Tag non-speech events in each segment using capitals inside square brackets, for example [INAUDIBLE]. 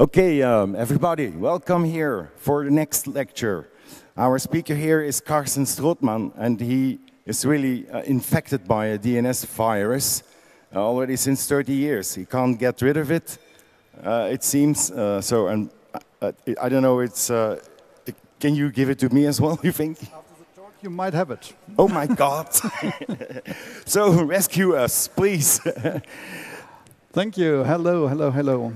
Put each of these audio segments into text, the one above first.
Okay, um, everybody, welcome here for the next lecture. Our speaker here is Carsten Strotmann, and he is really uh, infected by a DNS virus uh, already since 30 years. He can't get rid of it, uh, it seems. Uh, so, and uh, I don't know, it's, uh, can you give it to me as well, [LAUGHS] you think? After the talk, you might have it. Oh my God. [LAUGHS] so, rescue us, please. [LAUGHS] Thank you. Hello, hello, hello.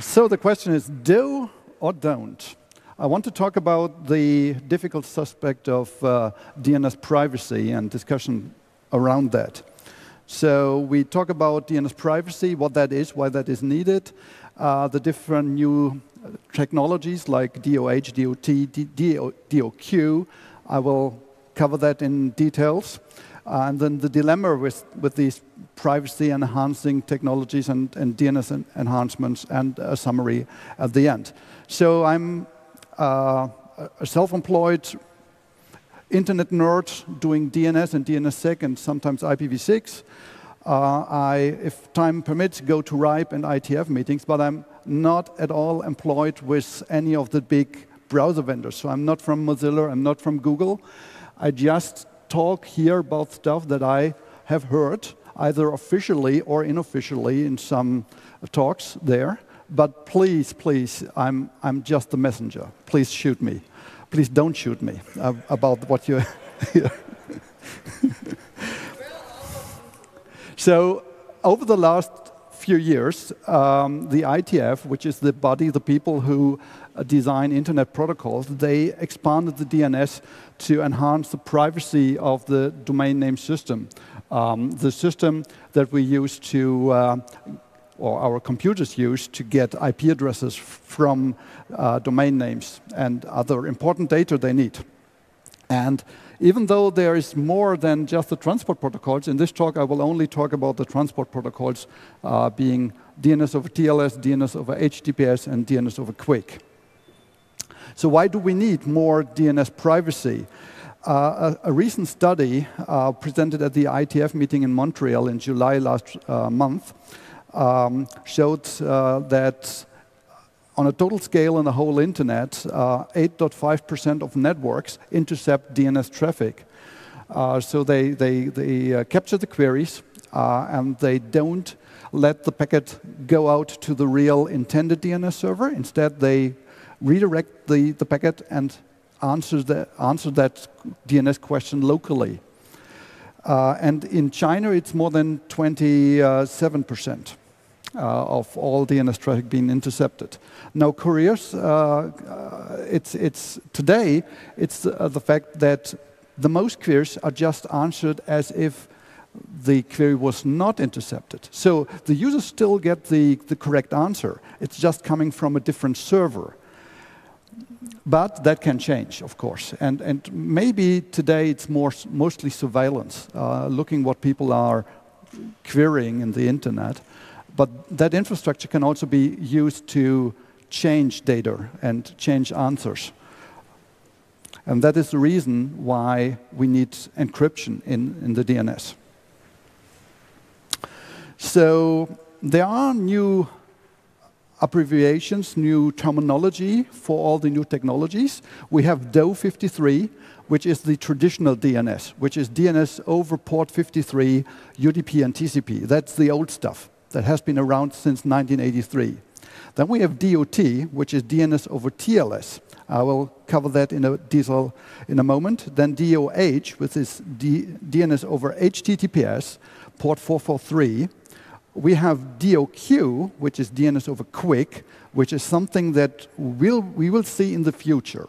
So the question is do or don't? I want to talk about the difficult suspect of uh, DNS privacy and discussion around that. So we talk about DNS privacy, what that is, why that is needed, uh, the different new technologies like DOH, DOT, DOQ. I will cover that in details. Uh, and then the dilemma with, with these privacy enhancing technologies and, and DNS en enhancements and a summary at the end. So I'm uh, a self-employed internet nerd doing DNS and DNSSEC and sometimes IPv6. Uh, I, if time permits, go to RIPE and IETF meetings, but I'm not at all employed with any of the big browser vendors. So I'm not from Mozilla, I'm not from Google. I just talk here about stuff that I have heard, either officially or unofficially in some talks there. But please, please, I'm, I'm just the messenger. Please shoot me. Please don't shoot me uh, about what you hear. [LAUGHS] so over the last few years, um, the IETF, which is the body, the people who design internet protocols, they expanded the DNS to enhance the privacy of the domain name system. Um, the system that we use to, uh, or our computers use to get IP addresses from uh, domain names and other important data they need. And even though there is more than just the transport protocols, in this talk I will only talk about the transport protocols uh, being DNS over TLS, DNS over HTTPS, and DNS over QUIC. So why do we need more DNS privacy? Uh, a, a, recent study uh, presented at the IETF meeting in Montreal in July last uh, month um, showed uh, that on a total scale in the whole internet, 8.5% uh, of networks intercept DNS traffic. Uh, so they, they, they capture the queries and they don't let the packet go out to the real intended DNS server. Instead, they redirect the, the packet and answer, the, answer that DNS question locally. Uh, and in China, it's more than 27% uh, of all DNS traffic being intercepted. Now, couriers, uh, uh, it's, it's, today, it's the fact that the most queries are just answered as if the query was not intercepted. So the users still get the, the correct answer. It's just coming from a different server. But that can change, of course. And, and maybe today it's more, mostly surveillance, uh, looking what people are querying in the internet. But that infrastructure can also be used to change data and change answers. And that is the reason why we need encryption in, in the DNS. So there are new abbreviations, new terminology for all the new technologies. We have DO 53, which is the traditional DNS, which is DNS over port 53, UDP and TCP. That's the old stuff that has been around since 1983. Then we have DOT, which is DNS over TLS. I will cover that in a detail in a moment. Then DOH, which is D DNS over HTTPS, port 443. We have DOQ, which is DNS over QUIC, which is something that we'll, we will see in the future.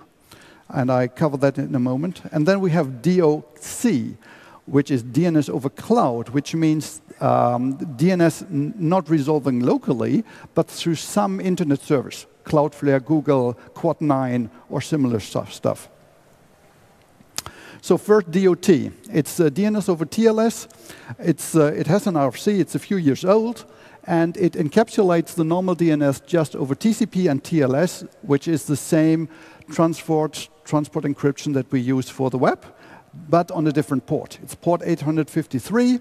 And I cover that in a moment. And then we have DOC, which is DNS over cloud, which means um, DNS not resolving locally, but through some internet service, Cloudflare, Google, Quad9, or similar stuff. So first, DOT. It's uh, DNS over TLS. It's, uh, it has an RFC. It's a few years old. And it encapsulates the normal DNS just over TCP and TLS, which is the same transport, transport encryption that we use for the web. but on a different port. It's port 853,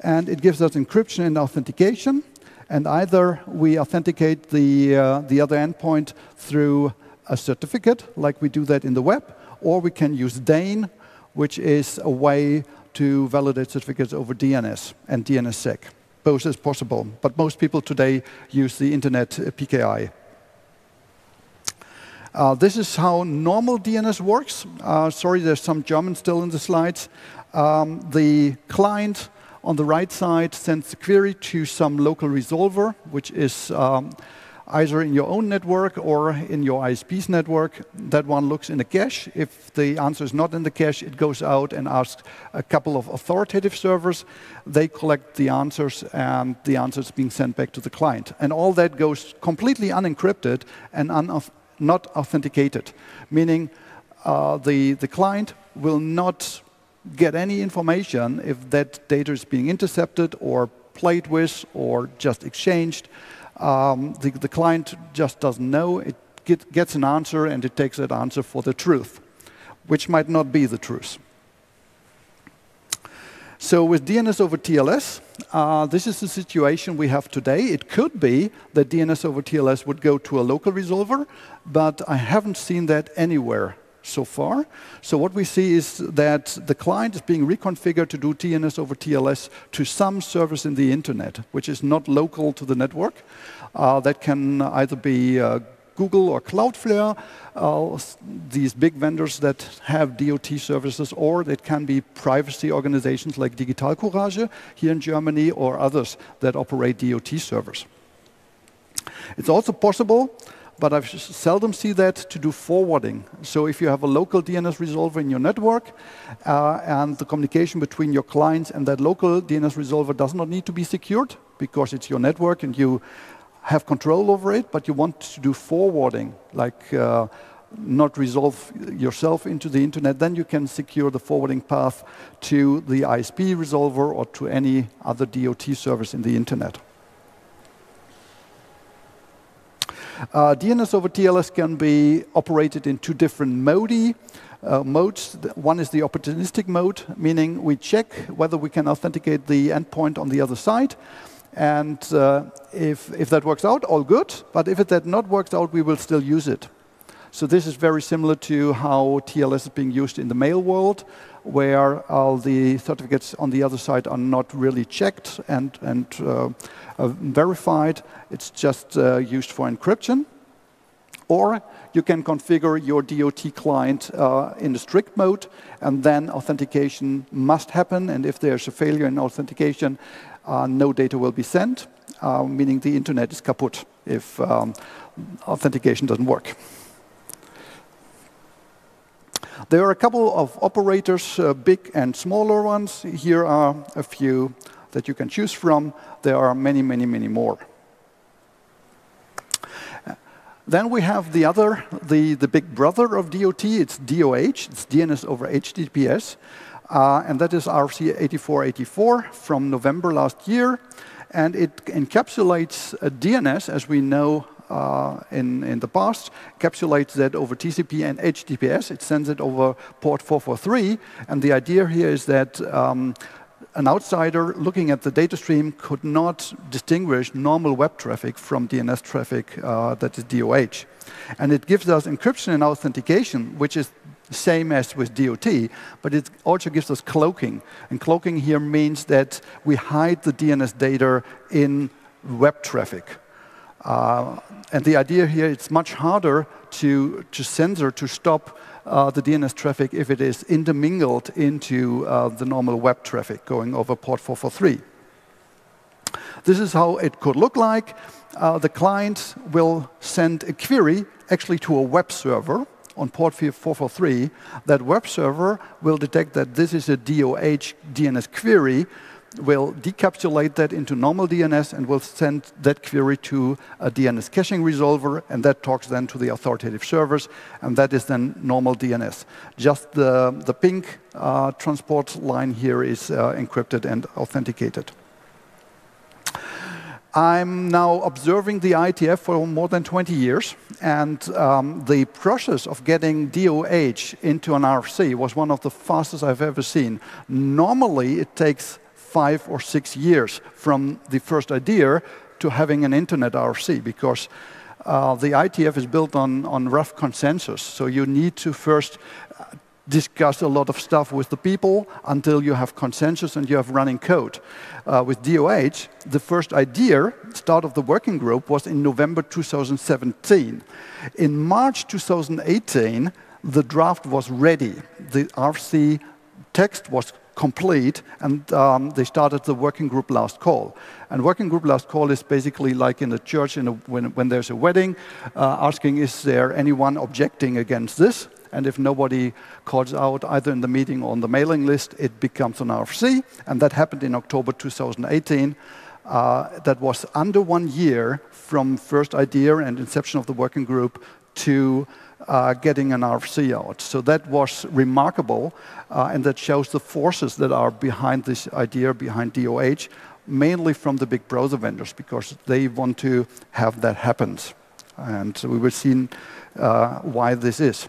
and it gives us encryption and authentication. And either we authenticate the, uh, the other endpoint through a certificate, like we do that in the web, or we can use DANE, which is a way to validate certificates over DNS and DNSSEC. Both is possible, but most people today use the Internet PKI. Uh, this is how normal DNS works. Uh, sorry, there's some German still in the slides. Um, the client on the right side sends the query to some local resolver, which is um, either in your own network or in your ISP's network. That one looks in the cache. If the answer is not in the cache, it goes out and asks a couple of authoritative servers. They collect the answers, and the answers being sent back to the client. And all that goes completely unencrypted and not authenticated, meaning uh, the, the client will not get any information if that data is being intercepted or played with or just exchanged. Um, the, the, client just doesn't know. It get, gets an answer and it takes that answer for the truth, which might not be the truth. So with DNS over TLS, uh, this is the situation we have today. It could be that DNS over TLS would go to a local resolver, but I haven't seen that anywhere so far. So what we see is that the client is being reconfigured to do DNS over TLS to some service in the internet, which is not local to the network. Uh, that can either be uh, Google or Cloudflare, uh, these big vendors that have DOT services, or it can be privacy organizations like Digitalcourage here in Germany or others that operate DOT servers. It's also possible but I seldom see that to do forwarding. So if you have a local DNS resolver in your network, uh, and the communication between your clients and that local DNS resolver does not need to be secured because it's your network and you have control over it, but you want to do forwarding, like uh, not resolve yourself into the internet, then you can secure the forwarding path to the ISP resolver or to any other DOT service in the internet. Uh, DNS over TLS can be operated in two different modi. Uh, modes. One is the opportunistic mode, meaning we check whether we can authenticate the endpoint on the other side. And uh, if, if that works out, all good. But if it that not works out, we will still use it. So this is very similar to how TLS is being used in the mail world, where all the certificates on the other side are not really checked and, and uh, uh, verified. It's just uh, used for encryption. Or you can configure your DOT client uh, in the strict mode, and then authentication must happen. And if there's a failure in authentication, uh, no data will be sent, uh, meaning the internet is kaput if um, authentication doesn't work. There are a couple of operators, uh, big and smaller ones. Here are a few that you can choose from. There are many, many, many more. Then we have the other, the, the big brother of DOT. It's DOH. It's DNS over HTTPS. Uh, and that is RFC 8484 from November last year. And it encapsulates DNS, as we know uh, in, in the past, encapsulates that over TCP and HTTPS. It sends it over port 443. And the idea here is that um, an outsider looking at the data stream could not distinguish normal web traffic from DNS traffic uh, that is DOH. And it gives us encryption and authentication, which is the same as with DOT, but it also gives us cloaking. And cloaking here means that we hide the DNS data in web traffic. Uh, and the idea here, it's much harder to, to censor, to stop uh, the DNS traffic if it is intermingled into uh, the normal web traffic going over port 443. This is how it could look like. Uh, the client will send a query actually to a web server on port 443. That web server will detect that this is a DOH DNS query will decapsulate that into normal DNS and will send that query to a DNS caching resolver, and that talks then to the authoritative servers, and that is then normal DNS. Just the, the pink uh, transport line here is uh, encrypted and authenticated. I'm now observing the IETF for more than 20 years, and um, the process of getting DOH into an RFC was one of the fastest I've ever seen. Normally, it takes five or six years from the first idea to having an internet RFC because uh, the IETF is built on, on rough consensus. So you need to first discuss a lot of stuff with the people until you have consensus and you have running code. Uh, with DOH, the first idea, start of the working group, was in November 2017. In March 2018, the draft was ready. The RFC text was complete, and um, they started the working group last call. And working group last call is basically like in a church in a, when, when, there's a wedding, uh, asking is there anyone objecting against this? And if nobody calls out either in the meeting or on the mailing list, it becomes an RFC. And that happened in October 2018. Uh, that was under one year from first idea and inception of the working group to uh, getting an RFC out. So that was remarkable, uh, and that shows the forces that are behind this idea, behind DOH, mainly from the big browser vendors, because they want to have that happen. And we will see uh, why this is.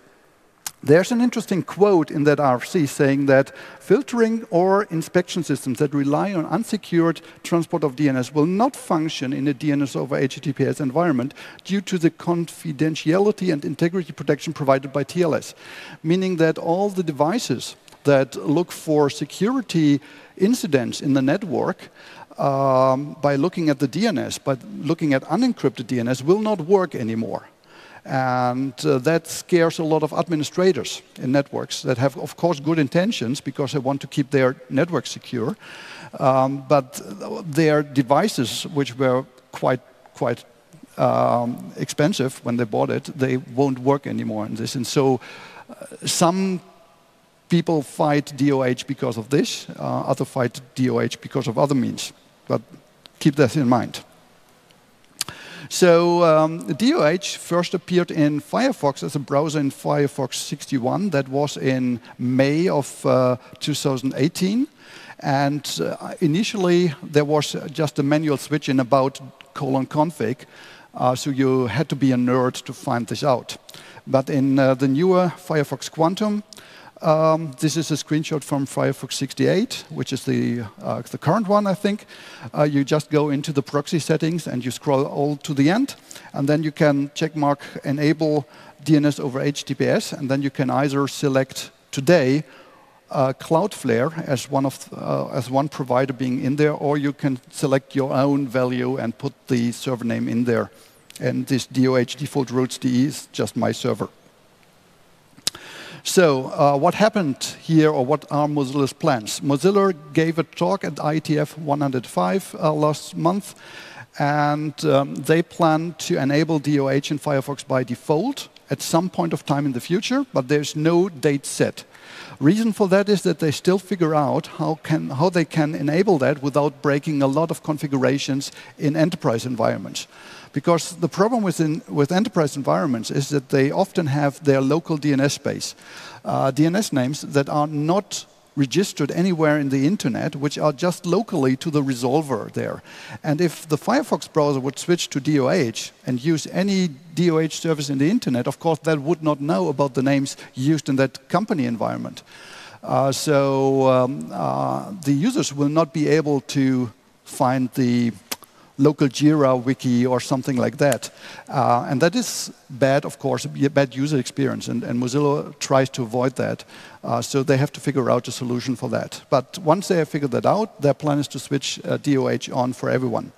There's an interesting quote in that RFC saying that filtering or inspection systems that rely on unsecured transport of DNS will not function in a DNS over HTTPS environment due to the confidentiality and integrity protection provided by TLS, meaning that all the devices that look for security incidents in the network um, by looking at the DNS, by looking at unencrypted DNS, will not work anymore. And uh, that scares a lot of administrators in networks that have, of course, good intentions because they want to keep their network secure. Um, but their devices, which were quite, quite um, expensive when they bought it, they won't work anymore in this. And so uh, some people fight DOH because of this, uh, others fight DOH because of other means. But keep that in mind. So um, DOH first appeared in Firefox as a browser in Firefox 61. That was in May of uh, 2018. And uh, initially, there was just a manual switch in about colon config. Uh, so you had to be a nerd to find this out. But in uh, the newer Firefox Quantum, um, this is a screenshot from Firefox 68, which is the, uh, the current one, I think. Uh, you just go into the proxy settings and you scroll all to the end, and then you can checkmark enable DNS over HTTPS, and then you can either select today uh, Cloudflare as one of uh, as one provider being in there, or you can select your own value and put the server name in there. And this DOH default routes DE is just my server. So uh, what happened here, or what are Mozilla's plans? Mozilla gave a talk at IETF 105 uh, last month, and um, they plan to enable DOH in Firefox by default at some point of time in the future, but there's no date set. Reason for that is that they still figure out how, can, how they can enable that without breaking a lot of configurations in enterprise environments. Because the problem within, with enterprise environments is that they often have their local DNS space, uh, DNS names that are not registered anywhere in the internet, which are just locally to the resolver there. And if the Firefox browser would switch to DOH and use any DOH service in the internet, of course, that would not know about the names used in that company environment. Uh, so um, uh, the users will not be able to find the local Jira wiki or something like that. Uh, and that is bad, of course, a bad user experience, and, and Mozilla tries to avoid that. Uh, so they have to figure out a solution for that. But once they have figured that out, their plan is to switch uh, DOH on for everyone.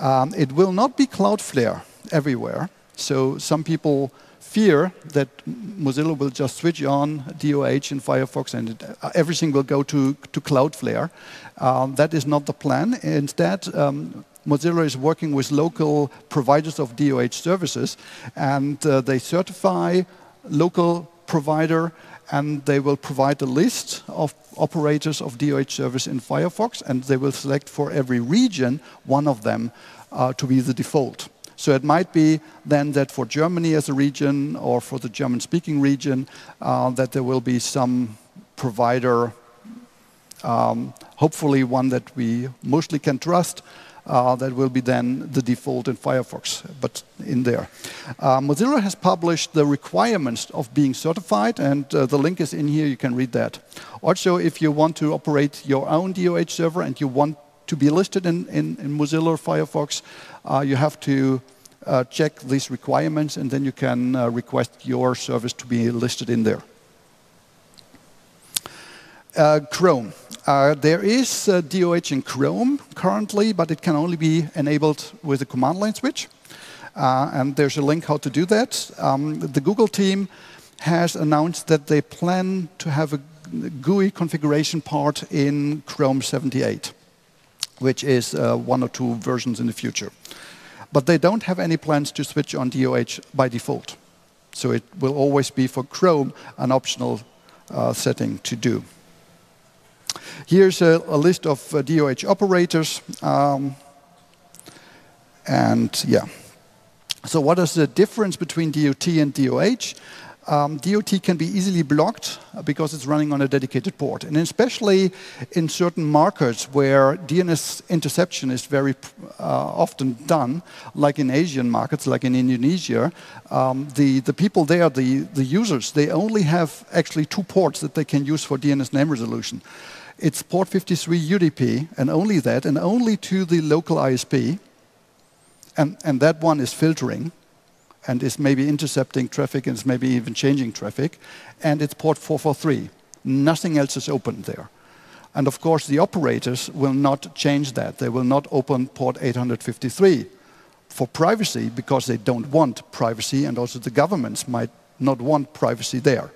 Um, it will not be Cloudflare everywhere. So some people fear that Mozilla will just switch on DOH in Firefox and it, uh, everything will go to, to Cloudflare. Um, that is not the plan. Instead, um, Mozilla is working with local providers of DOH services, and uh, they certify local provider, and they will provide a list of operators of DOH service in Firefox, and they will select for every region one of them uh, to be the default. So it might be then that for Germany as a region or for the German-speaking region, uh, that there will be some provider, um, hopefully one that we mostly can trust, uh, that will be then the default in Firefox, but in there. Uh, Mozilla has published the requirements of being certified, and uh, the link is in here. You can read that. Also, if you want to operate your own DOH server and you want to be listed in, in, in Mozilla Firefox, uh, you have to uh, check these requirements, and then you can uh, request your service to be listed in there. Uh, Chrome. Uh, there is DOH in Chrome currently, but it can only be enabled with a command line switch. Uh, and there's a link how to do that. Um, the Google team has announced that they plan to have a GUI configuration part in Chrome 78, which is uh, one or two versions in the future. But they don't have any plans to switch on DOH by default. So it will always be for Chrome an optional uh, setting to do. Here's a, a list of uh, DOH operators. Um, and yeah. So what is the difference between DOT and DOH? Um, DOT can be easily blocked because it's running on a dedicated port. And especially in certain markets where DNS interception is very uh, often done, like in Asian markets, like in Indonesia, um, the, the people there, the, the users, they only have actually two ports that they can use for DNS name resolution. It's port 53 UDP, and only that, and only to the local ISP. And, and that one is filtering and is maybe intercepting traffic and is maybe even changing traffic. And it's port 443. Nothing else is open there. And of course, the operators will not change that. They will not open port 853 for privacy because they don't want privacy, and also the governments might not want privacy there.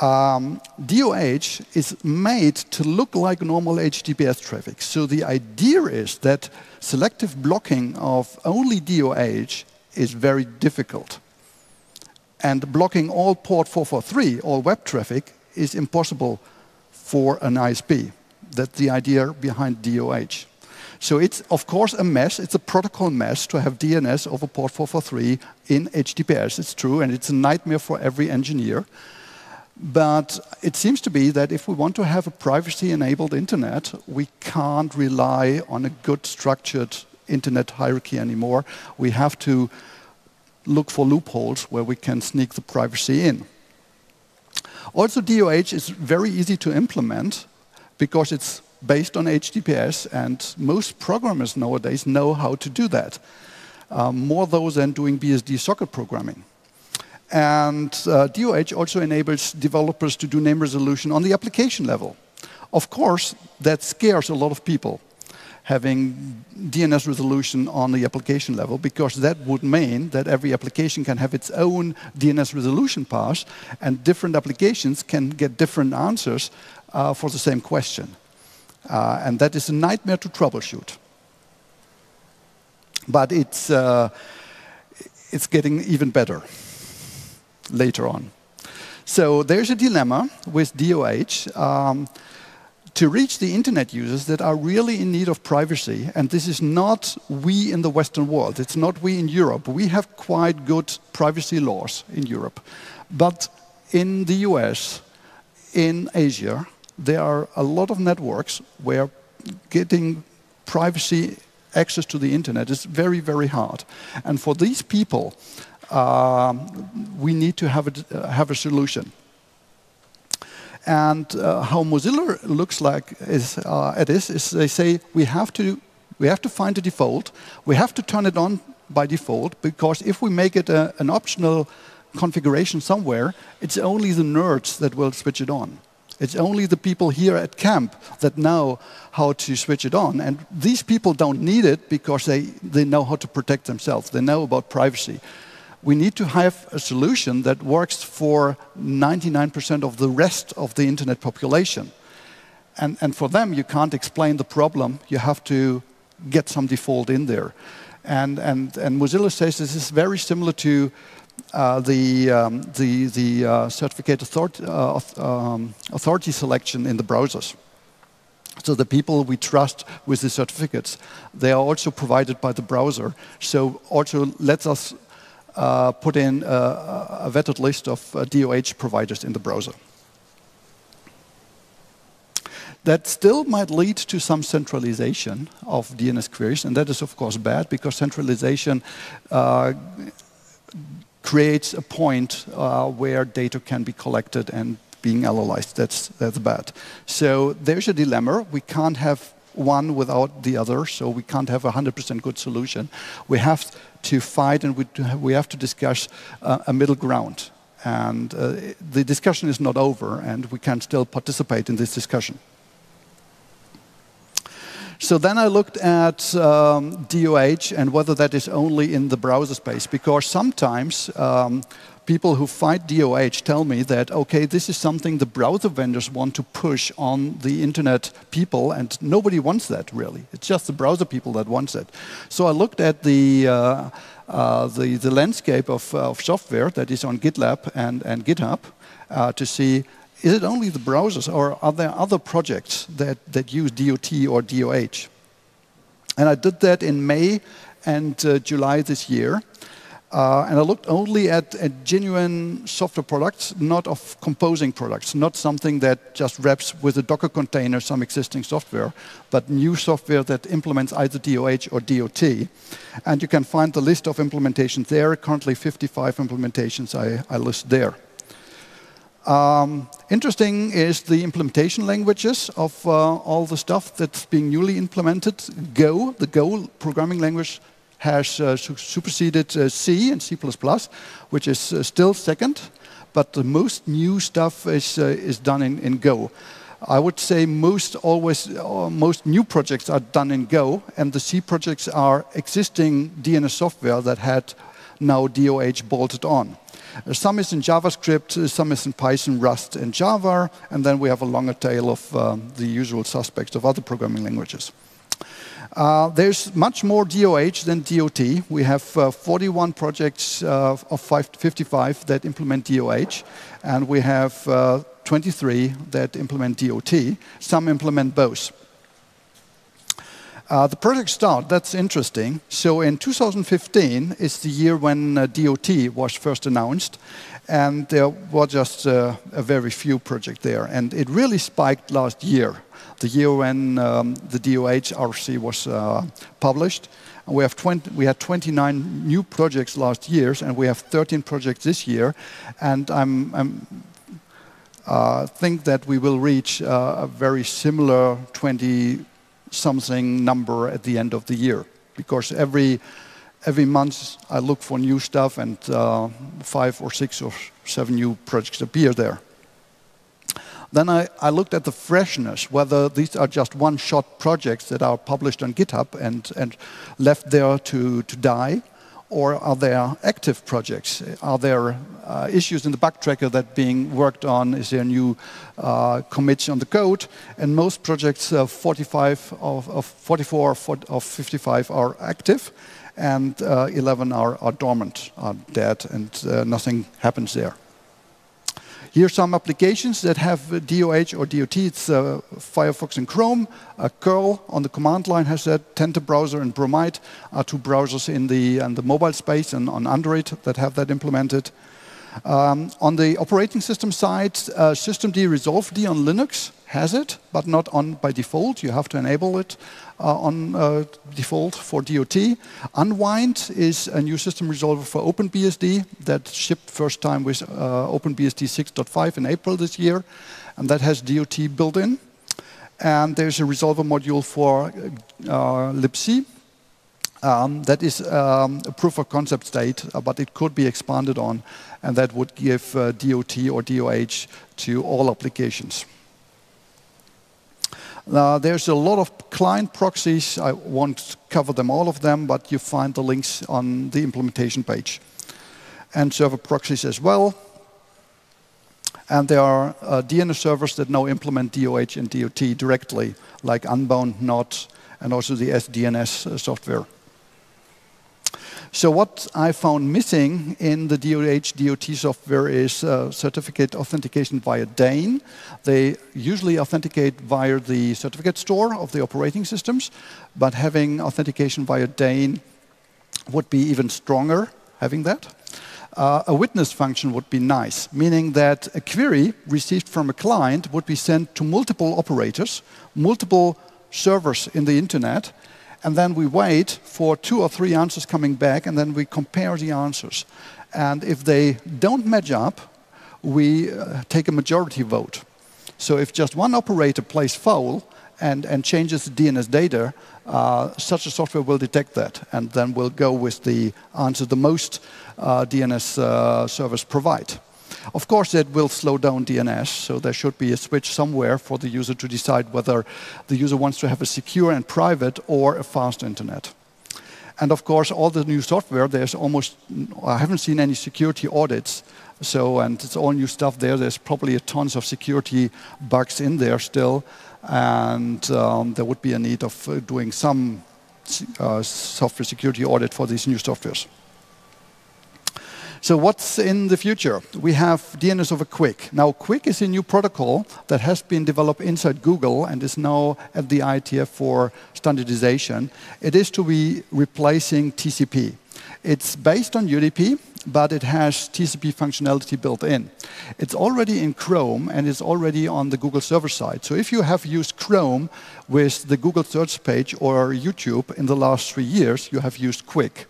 Um, DOH is made to look like normal HTTPS traffic. So the idea is that selective blocking of only DOH is very difficult. And blocking all port 443, all web traffic, is impossible for an ISP. That's the idea behind DOH. So it's, of course, a mess. It's a protocol mess to have DNS over port 443 in HTTPS. It's true, and it's a nightmare for every engineer. But it seems to be that if we want to have a privacy-enabled internet, we can't rely on a good structured internet hierarchy anymore. We have to look for loopholes where we can sneak the privacy in. Also, DOH is very easy to implement because it's based on HTTPS, and most programmers nowadays know how to do that, um, more though than doing BSD socket programming. And uh, DOH also enables developers to do name resolution on the application level. Of course, that scares a lot of people having DNS resolution on the application level because that would mean that every application can have its own DNS resolution path and different applications can get different answers uh, for the same question. Uh, and that is a nightmare to troubleshoot. But it's, uh, it's getting even better later on. So there's a dilemma with DOH. Um, to reach the internet users that are really in need of privacy, and this is not we in the Western world, it's not we in Europe. We have quite good privacy laws in Europe. But in the US, in Asia, there are a lot of networks where getting privacy access to the internet is very, very hard. And for these people, uh, we need to have a, have a solution. And uh, how Mozilla looks like is, uh, at this is they say we have to we have to find a default. We have to turn it on by default because if we make it a, an optional configuration somewhere, it's only the nerds that will switch it on. It's only the people here at camp that know how to switch it on. And these people don't need it because they, they know how to protect themselves. They know about privacy we need to have a solution that works for 99% of the rest of the internet population. And, and for them, you can't explain the problem. You have to get some default in there. And, and, and Mozilla says this is very similar to uh, the, um, the, the uh, certificate authority, uh, um, authority selection in the browsers. So the people we trust with the certificates, they are also provided by the browser. So also lets us uh, put in a, a, vetted list of uh, DOH providers in the browser. That still might lead to some centralization of DNS queries, and that is, of course, bad because centralization uh, creates a point uh, where data can be collected and being analyzed. That's, that's bad. So there's a dilemma. We can't have one without the other, so we can't have a 100% good solution. We have to fight and we, we have to discuss uh, a middle ground. And uh, the discussion is not over, and we can still participate in this discussion. So then I looked at um, DOH and whether that is only in the browser space, because sometimes um, people who fight DOH tell me that, okay, this is something the browser vendors want to push on the internet people, and nobody wants that really. It's just the browser people that wants it. So I looked at the, uh, uh, the, the, landscape of, uh, of, software that is on GitLab and, and GitHub uh, to see is it only the browsers or are there other projects that, that use DOT or DOH? And I did that in May and uh, July this year. Uh, and I looked only at, at, genuine software products, not of composing products, not something that just wraps with a Docker container some existing software, but new software that implements either DOH or DOT. And you can find the list of implementations there. Currently 55 implementations I, I list there. Um, interesting is the implementation languages of uh, all the stuff that's being newly implemented. Go, the Go programming language, has uh, su superseded uh, C and C++, which is uh, still second, but the most new stuff is, is done in, in Go. I would say most always most new projects are done in Go, and the C projects are existing DNS software that had now DOH bolted on. Some is in JavaScript, some is in Python, Rust, and Java, and then we have a longer tail of um, the usual suspects of other programming languages. Uh, there's much more DOH than DOT. We have uh, 41 projects uh, of 55 that implement DOH, and we have uh, 23 that implement DOT. Some implement both. Uh, the project start, that's interesting. So in 2015 is the year when DOT was first announced, and there were just a very few projects there. And it really spiked last year, the year when um, the DOH RFC was uh, published. And we, have 20, we had 29 new projects last year, and we have 13 projects this year. And I'm, I'm uh, think that we will reach uh, a very similar 20 something number at the end of the year because every every month I look for new stuff and uh, five or six or seven new projects appear there. Then I, I, looked at the freshness, whether these are just one-shot projects that are published on GitHub and, and left there to, to die, or are there active projects? Are there uh, issues in the bug tracker that being worked on? Is there new uh, commits on the code? And most projects, uh, 45 of, of 44 of 55 are active, and uh, 11 are, are, dormant, are dead, and uh, nothing happens there. Here are some applications that have DOH or DOT. It's uh, Firefox and Chrome. Uh, curl on the command line has that. Tenta browser and Bromite are two browsers in the, in the mobile space and on Android that have that implemented. Um, on the operating system side, uh, systemd resolved on Linux has it, but not on by default. You have to enable it uh, on uh, default for DOT. Unwind is a new system resolver for OpenBSD that shipped first time with uh, OpenBSD 6.5 in April this year, and that has DOT built in. And there's a resolver module for uh, libc. Um, that is um, a proof of concept state, uh, but it could be expanded on, and that would give uh, DOT or DOH to all applications. Uh, there's a lot of client proxies. I won't cover them all of them, but you find the links on the implementation page. And server proxies as well. And there are uh, DNS servers that now implement DOH and DOT directly, like Unbound, Knot, and also the SDNS uh, software. So what I found missing in the DOH DOT software is uh, certificate authentication via DANE. They usually authenticate via the certificate store of the operating systems, but having authentication via DANE would be even stronger having that. uh, a witness function would be nice, meaning that a query received from a client would be sent to multiple operators, multiple servers in the internet, and then we wait for two or three answers coming back, and then we compare the answers. And if they don't match up, we uh, take a majority vote. So if just one operator plays foul and, and changes the DNS data, uh, such a software will detect that, and then will go with the answer the most uh, DNS uh, servers provide. Of course, it will slow down DNS, so there should be a switch somewhere for the user to decide whether the user wants to have a secure and private or a fast internet. And of course, all the new software, there's almost, I haven't seen any security audits. So, and it's all new stuff there. There's probably tons of security bugs in there still. And um, there would be a need of uh, doing some uh, software security audit for these new softwares. So what's in the future? We have DNS over QUIC. Now, QUIC is a new protocol that has been developed inside Google and is now at the IETF for standardization. It is to be replacing TCP. It's based on UDP, but it has TCP functionality built in. It's already in Chrome and it's already on the Google server side. So if you have used Chrome with the Google search page or YouTube in the last three years, you have used QUIC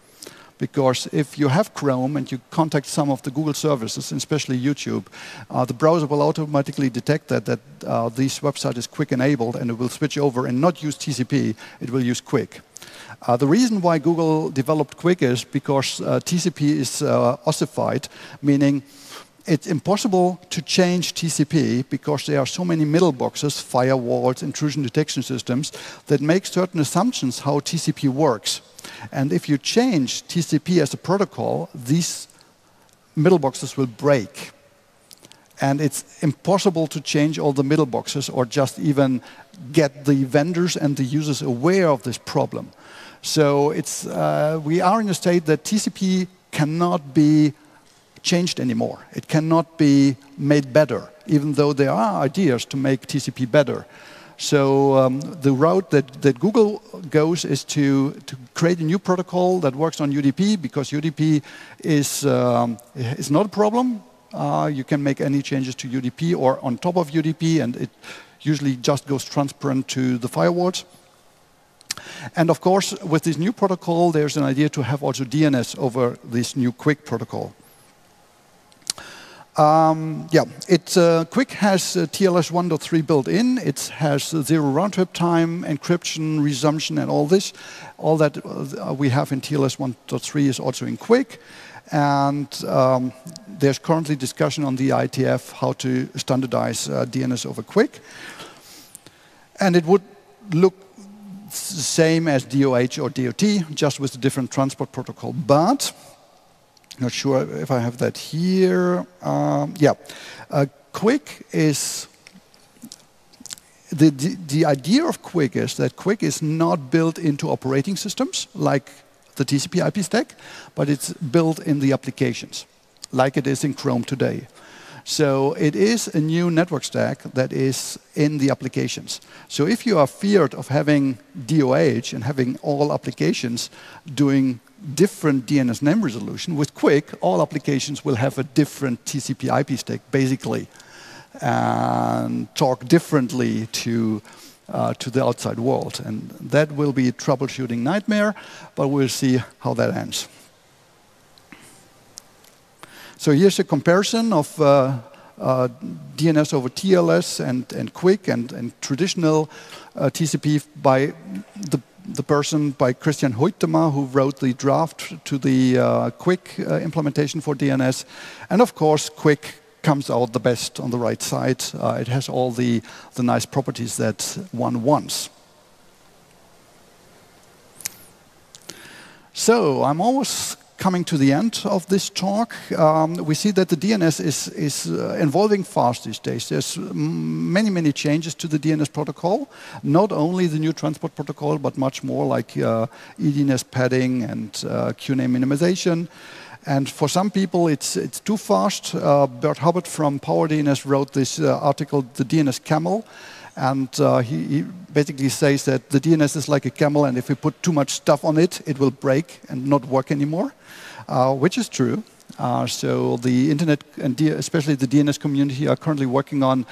because if you have Chrome and you contact some of the Google services, especially YouTube, uh, the browser will automatically detect that, that uh, this website is QUIC enabled and it will switch over and not use TCP, it will use QUIC. Uh, the reason why Google developed QUIC is because uh, TCP is uh, ossified, meaning it's impossible to change TCP because there are so many middle boxes, firewalls, intrusion detection systems that make certain assumptions how TCP works. And if you change TCP as a protocol, these middle boxes will break. And it's impossible to change all the middle boxes or just even get the vendors and the users aware of this problem. So it's, uh, we are in a state that TCP cannot be changed anymore. It cannot be made better, even though there are ideas to make TCP better. So um, the route that, that Google goes is to, to create a new protocol that works on UDP because UDP is, um, is not a problem. Uh, you can make any changes to UDP or on top of UDP, and it usually just goes transparent to the firewalls. And of course, with this new protocol, there's an idea to have also DNS over this new QUIC protocol. Um, yeah, uh, QUIC has uh, TLS 1.3 built in. It has uh, zero round trip time, encryption, resumption, and all this. All that uh, we have in TLS 1.3 is also in QUIC. And um, there's currently discussion on the IETF how to standardize DNS over QUIC. And it would look the same as DOH or DOT, just with a different transport protocol. But not sure if I have that here. Um, yeah, uh, QUIC is the, the, the idea of QUIC is that QUIC is not built into operating systems like the TCP IP stack, but it's built in the applications, like it is in Chrome today. So it is a new network stack that is in the applications. So if you are feared of having DOH and having all applications doing different DNS name resolution. With QUIC, all applications will have a different TCP IP stack, basically, and talk differently to, uh, to the outside world. And that will be a troubleshooting nightmare, but we'll see how that ends. So here's a comparison of uh, uh, DNS over TLS and, and QUIC and, and traditional uh, TCP by the the person by Christian Huitema who wrote the draft to the uh, QUIC uh, implementation for DNS. And of course, QUIC comes out the best on the right side. Uh, it has all the, the nice properties that one wants. So I'm almost coming to the end of this talk, um, we see that the DNS is, is uh, evolving fast these days. There's many, many changes to the DNS protocol. Not only the new transport protocol, but much more like uh, eDNS padding and uh, QNAME minimization. And for some people, it's, it's too fast. Uh, Bert Hubert from PowerDNS wrote this uh, article, The DNS Camel. And uh, he, he, basically says that the DNS is like a camel, and if we put too much stuff on it, it will break and not work anymore, uh, which is true. Uh, so the internet and especially the DNS community are currently working on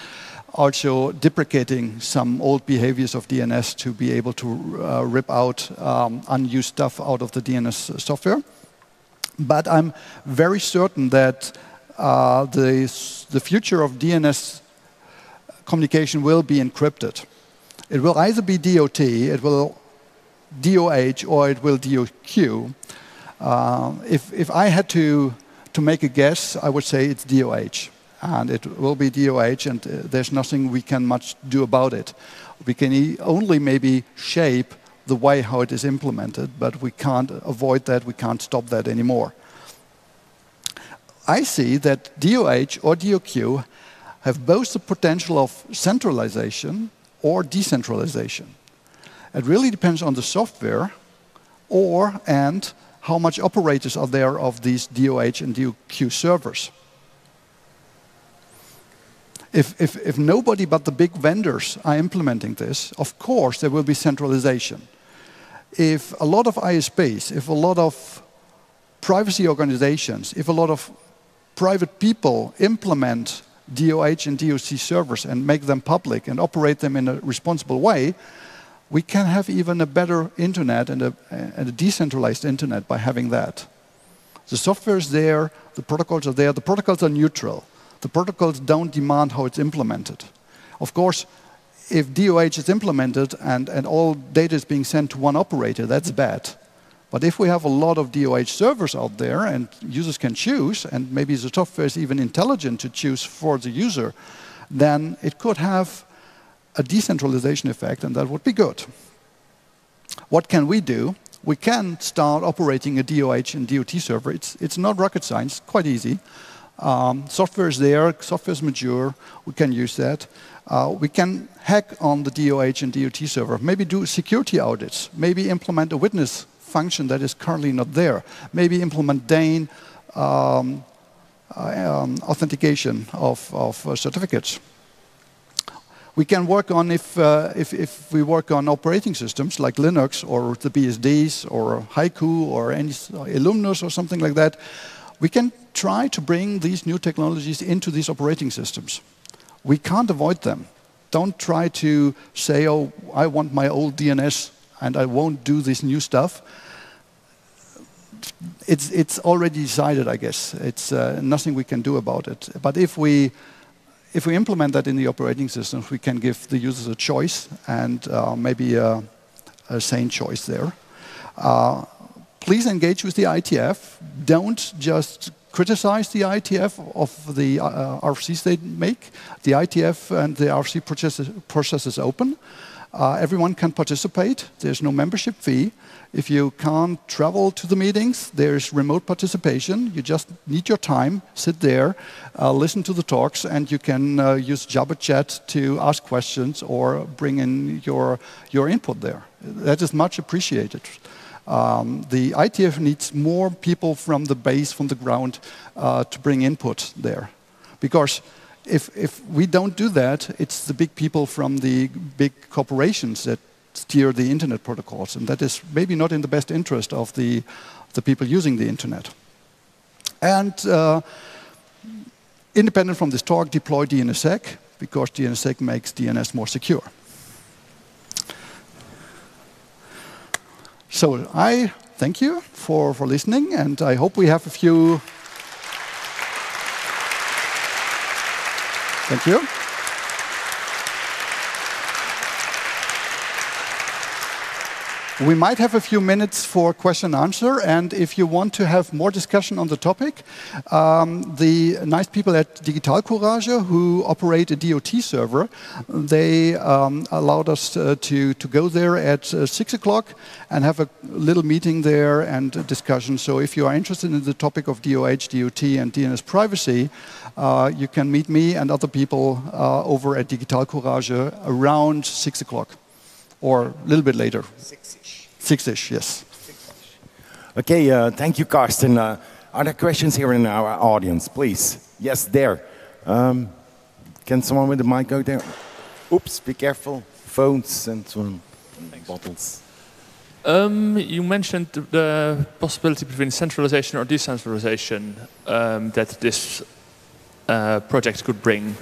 also deprecating some old behaviors of DNS to be able to uh, rip out um, unused stuff out of the DNS software. But I'm very certain that uh, the, the future of DNS communication will be encrypted. It will either be DOT, it will DOH, or it will DOQ. Uh, if, if I had to, to make a guess, I would say it's DOH. And it will be DOH, and uh, there's nothing we can much do about it. We can e only maybe shape the way how it is implemented, but we can't avoid that, we can't stop that anymore. I see that DOH or DOQ have both the potential of centralization or decentralization. It really depends on the software or and how much operators are there of these DOH and DOQ servers. If, if, if nobody but the big vendors are implementing this, of course there will be centralization. If a lot of ISPs, if a lot of privacy organizations, if a lot of private people implement DOH and DOQ servers and make them public and operate them in a responsible way, we can have even a better internet and a, and a, decentralized internet by having that. The software is there, the protocols are there, the protocols are neutral. The protocols don't demand how it's implemented. Of course, if DOH is implemented and, and all data is being sent to one operator, that's bad. But if we have a lot of DOH servers out there and users can choose, and maybe the software is even intelligent to choose for the user, then it could have a decentralization effect, and that would be good. What can we do? We can start operating a DOH and DOT server. It's, it's not rocket science, quite easy. Um, software is there, software is mature, we can use that. Uh, we can hack on the DOH and DOT server, maybe do security audits, maybe implement a witness function that is currently not there. Maybe implement DANE um, uh, um, authentication of, of uh, certificates. We can work on, if, uh, if, if, we work on operating systems like Linux or the BSDs or Haiku or any Illumos or something like that, we can try to bring these new technologies into these operating systems. We can't avoid them. Don't try to say, oh, I want my old DNS and I won't do this new stuff it's, it's already decided, I guess. It's uh, nothing we can do about it. But if we, if we implement that in the operating systems, we can give the users a choice and uh, maybe a, a, sane choice there. Uh, please engage with the IETF. Don't just criticize the IETF of the uh, RFCs they make. The IETF and the RFC process, process is open. Uh, everyone can participate. There's no membership fee. If you can't travel to the meetings, there's remote participation. You just need your time, sit there, uh, listen to the talks, and you can uh, use Jabber Chat to ask questions or bring in your, your input there. That is much appreciated. Um, the IETF needs more people from the base, from the ground, uh, to bring input there. Because if, if we don't do that, it's the big people from the big corporations that steer the internet protocols, and that is maybe not in the best interest of the, the people using the internet. And uh, independent from this talk, deploy DNSSEC, because DNSSEC makes DNS more secure. So I thank you for, for listening, and I hope we have a few Thank you. We might have a few minutes for question and answer, and if you want to have more discussion on the topic, um, the nice people at Digitalcourage, who operate a DOT server, they um, allowed us uh, to, to go there at uh, 6 o'clock and have a little meeting there and a discussion. So if you are interested in the topic of DOH, DOT, and DNS privacy, uh, you can meet me and other people uh, over at Digitalcourage around 6 o'clock or a little bit later. Six-ish. Six-ish, yes. Okay, uh, thank you, Carsten. Uh, are there questions here in our audience, please? Yes, there. Um, can someone with the mic go there? Oops, be careful. Phones and so on. Bottles. Um, you mentioned the possibility between centralization or decentralization um, that this uh, project could bring.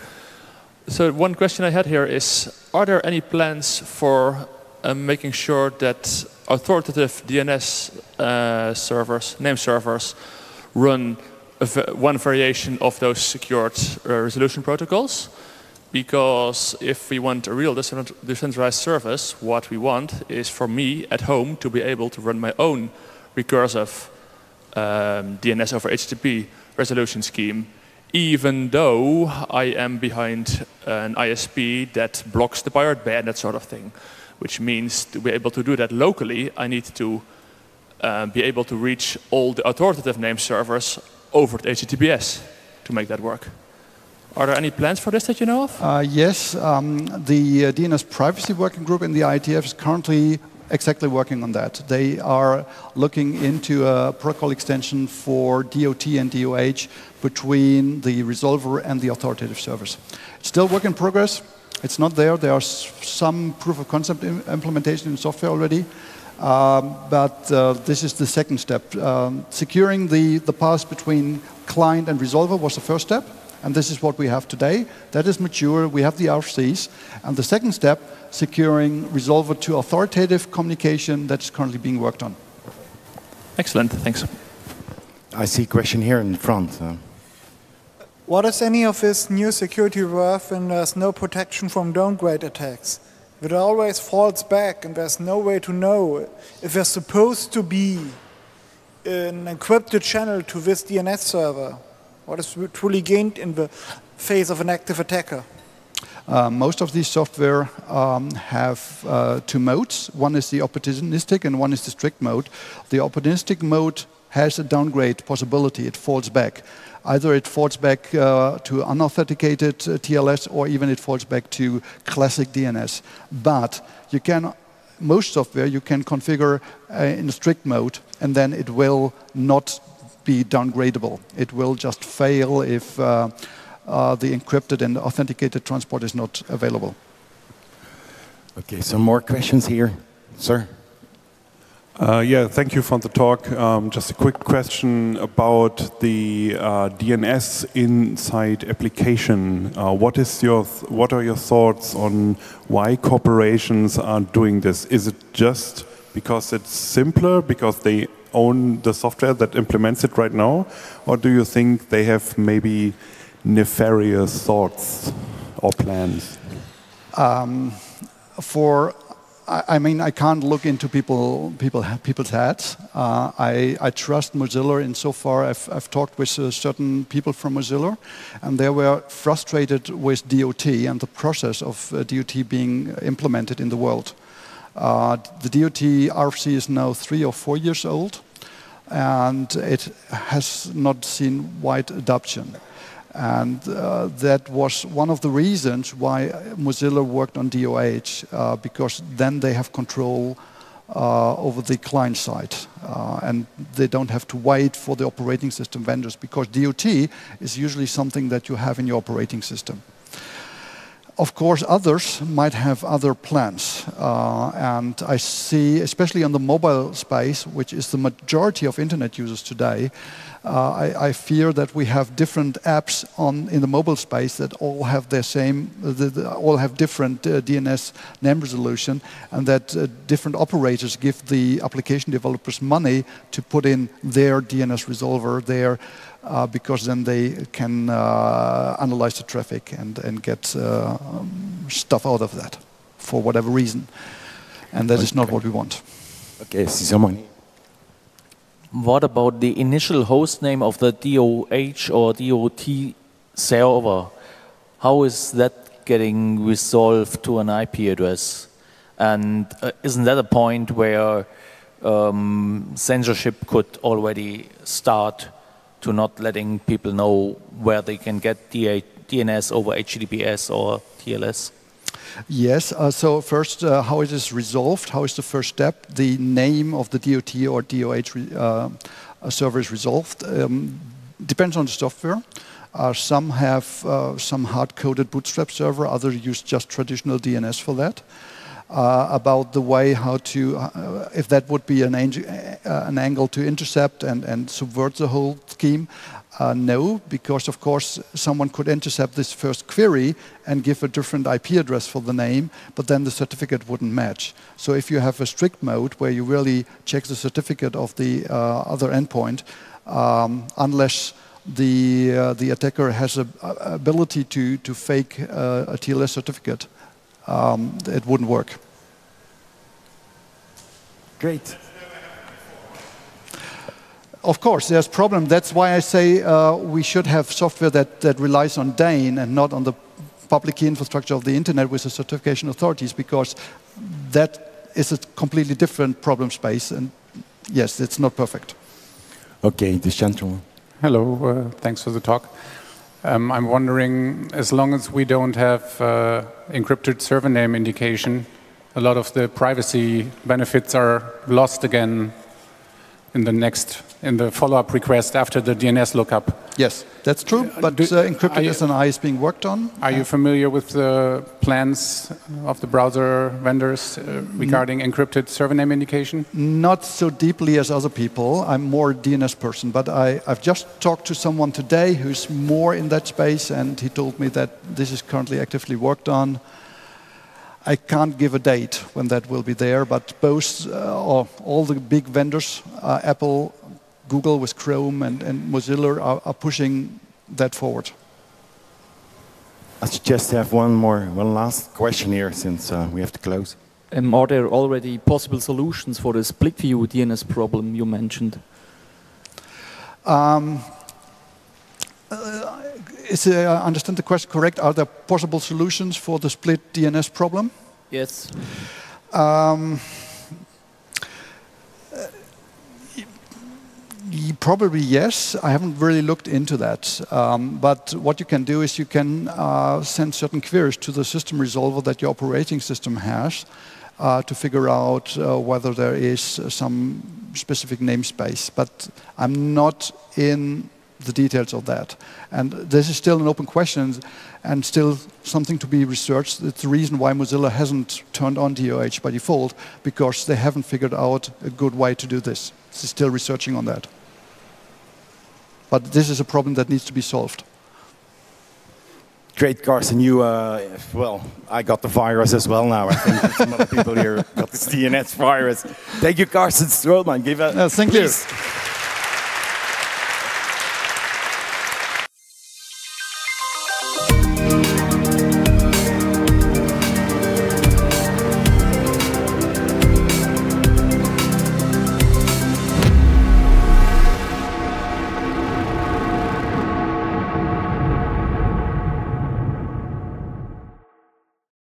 So one question I had here is, are there any plans for uh, making sure that authoritative DNS uh, servers, name servers, run one variation of those secured uh, resolution protocols? Because if we want a real decentralized service, what we want is for me at home to be able to run my own recursive um, DNS over HTTP resolution scheme, even though I am behind an ISP that blocks the pirate bay and that sort of thing. Which means to be able to do that locally, I need to uh, be able to reach all the authoritative name servers over HTTPS to make that work. Are there any plans for this that you know of? Uh, yes, um, the uh, DNS privacy working group in the IETF is currently exactly working on that. They are looking into a protocol extension for DOT and DOH between the resolver and the authoritative servers. It's still work in progress. It's not there. There are some proof of concept implementation in software already. Um, but uh, this is the second step. Um, securing the, the path between client and resolver was the first step and this is what we have today. That is mature, we have the RFCs. And the second step, securing resolver to authoritative communication that's currently being worked on. Excellent, thanks. I see a question here in front. Uh. What is any of this new security worth when there's no protection from downgrade attacks? It always falls back and there's no way to know if there's supposed to be an encrypted channel to this DNS server, what is truly gained in the face of an active attacker? Uh, most of these software um, have uh, two modes. One is the opportunistic and one is the strict mode. The opportunistic mode has a downgrade possibility. It falls back. Either it falls back uh, to unauthenticated uh, TLS or even it falls back to classic DNS. But you can, most software you can configure uh, in strict mode and then it will not be downgradable. It will just fail if uh, uh, the encrypted and authenticated transport is not available. Okay, some more questions here, sir. Uh, yeah, thank you for the talk. Um, just a quick question about the uh, DNS inside application. Uh, what is your what are your thoughts on why corporations are doing this? Is it just because it's simpler, because they own the software that implements it right now? Or do you think they have maybe nefarious thoughts or plans? Um, for I, mean, I can't look into people, people, people's heads. Uh, I, I, trust Mozilla insofar I've, I've talked with uh, certain people from Mozilla, and they were frustrated with DOT and the process of uh, DOT being implemented in the world. Uh, the DOT RFC is now three or four years old, and it has not seen wide adoption. And uh, that was one of the reasons why Mozilla worked on DOH, uh, because then they have control uh, over the client side. Uh, and they don't have to wait for the operating system vendors, because DOT is usually something that you have in your operating system. Of course, others might have other plans. Uh, and I see, especially on the mobile space, which is the majority of internet users today, uh, I, I, fear that we have different apps on in the mobile space that all have their same, the, the, all have different uh, DNS name resolution, and that uh, different operators give the application developers money to put in their DNS resolver, their uh, because then they can uh, analyze the traffic and, and get uh, stuff out of that for whatever reason. And that okay. is not what we want. Okay, see someone. What about the initial host name of the DOH or DOT server? How is that getting resolved to an IP address? And uh, isn't that a point where um, censorship could already start to not letting people know where they can get DNS over HTTPS or TLS? Yes, uh, so first, uh, how it is resolved, how is the first step? The name of the DOT or DOH uh, server is resolved. Um, depends on the software. Uh, some have uh, some hard-coded bootstrap server, others use just traditional DNS for that. uh, about the way how to, uh, if that would be an, uh, an angle to intercept and, and subvert the whole scheme. Uh, no, because of course someone could intercept this first query and give a different IP address for the name, but then the certificate wouldn't match. So if you have a strict mode where you really check the certificate of the uh, other endpoint, um, unless the uh, the attacker has a, ability to to fake uh, a TLS certificate, um, it wouldn't work. Great. Of course, there's problem. That's why I say uh, we should have software that, that relies on DANE and not on the public key infrastructure of the internet with the certification authorities, because that is a completely different problem space. And yes, it's not perfect. Okay, this gentleman. Hello, uh, thanks for the talk. Um, I'm wondering, as long as we don't have uh, encrypted server name indication, a lot of the privacy benefits are lost again in the next in the follow-up request after the DNS lookup. Yes, that's true. But do- uh, encrypted you- SNI is being worked on. Are you familiar with the plans of the browser vendors uh, regarding encrypted server name indication? Not so deeply as other people. I'm more a DNS person, but I, I've just talked to someone today who's more in that space, and he told me that this is currently actively worked on. I can't give a date when that will be there, but both, uh, or all the big vendors, uh, Apple, Google with Chrome, and, and Mozilla are, are pushing that forward. I just have one more, one last question here since uh, we have to close. Um, are there already possible solutions for the split view DNS problem you mentioned? Um, uh, is, uh, I understand the question correct? Are there possible solutions for the split DNS problem? Yes. Um, uh, probably yes. I haven't really looked into that. Um, but what you can do is you can uh, send certain queries to the system resolver that your operating system has uh, to figure out uh, whether there is some specific namespace. But I'm not in the details of that. And this is still an open question and still something to be researched. It's the reason why Mozilla hasn't turned on DOH by default, because they haven't figured out a good way to do this. They're still researching on that. But this is a problem that needs to be solved. Great, Carsten. You, uh, well, I got the virus as well now. I think some other people here got this [LAUGHS] DNS virus. Thank you, Carsten Strotmann. Give a Uh, thank you. please.